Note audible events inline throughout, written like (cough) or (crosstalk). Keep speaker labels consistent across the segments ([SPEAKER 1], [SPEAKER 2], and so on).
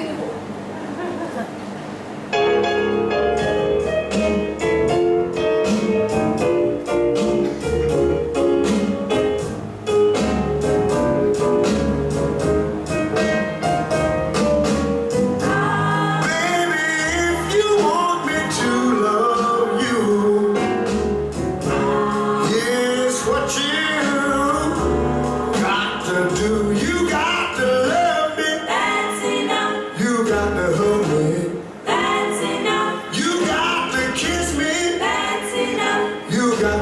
[SPEAKER 1] sustainable. (laughs)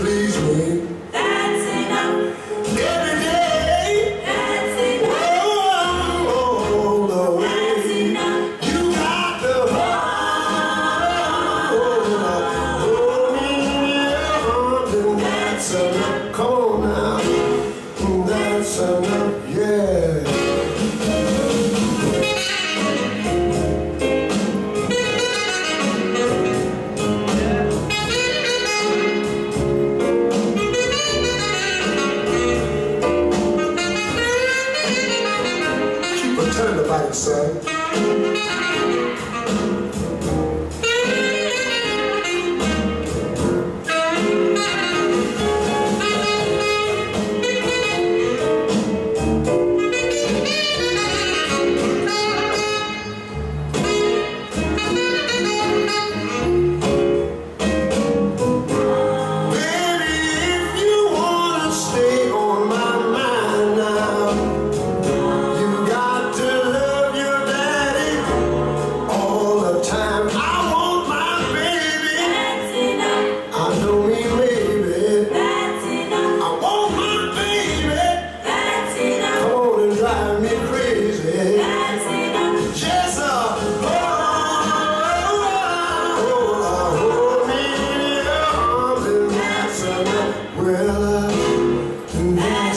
[SPEAKER 1] please move. Son.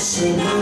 [SPEAKER 1] passing